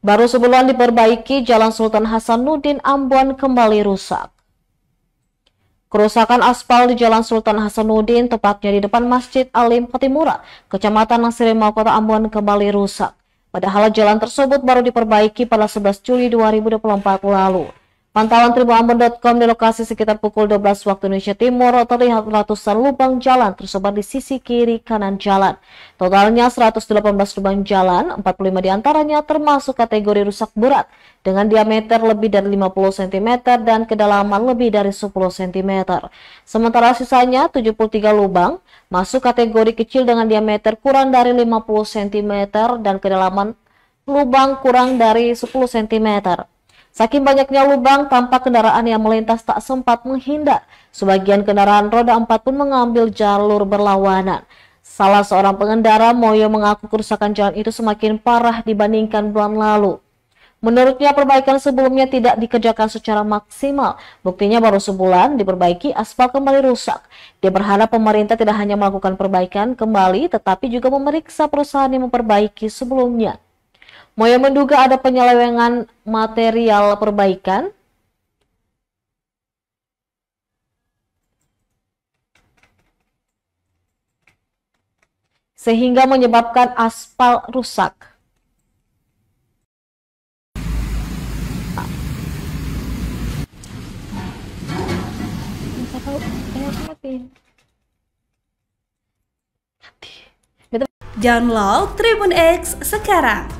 Baru sebulan diperbaiki, Jalan Sultan Hasanuddin Ambon kembali rusak. Kerusakan aspal di Jalan Sultan Hasanuddin, tepatnya di depan Masjid Alim Patimura, Kecamatan Nasirimau, Kota Ambon kembali rusak. Padahal jalan tersebut baru diperbaiki pada 11 Juli 2024 lalu. Pantauan tribuambon.com di lokasi sekitar pukul 12 waktu Indonesia Timur terlihat ratusan lubang jalan tersebar di sisi kiri kanan jalan. Totalnya 118 lubang jalan, 45 di antaranya termasuk kategori rusak berat dengan diameter lebih dari 50 cm dan kedalaman lebih dari 10 cm. Sementara sisanya 73 lubang masuk kategori kecil dengan diameter kurang dari 50 cm dan kedalaman lubang kurang dari 10 cm. Saking banyaknya lubang, tampak kendaraan yang melintas tak sempat menghindar. Sebagian kendaraan roda empat pun mengambil jalur berlawanan. Salah seorang pengendara, Moyo mengaku kerusakan jalan itu semakin parah dibandingkan bulan lalu. Menurutnya perbaikan sebelumnya tidak dikerjakan secara maksimal. Buktinya baru sebulan diperbaiki aspal kembali rusak. Dia berharap pemerintah tidak hanya melakukan perbaikan kembali tetapi juga memeriksa perusahaan yang memperbaiki sebelumnya. Moya menduga ada penyelewengan material perbaikan sehingga menyebabkan aspal rusak. Download Tribun X sekarang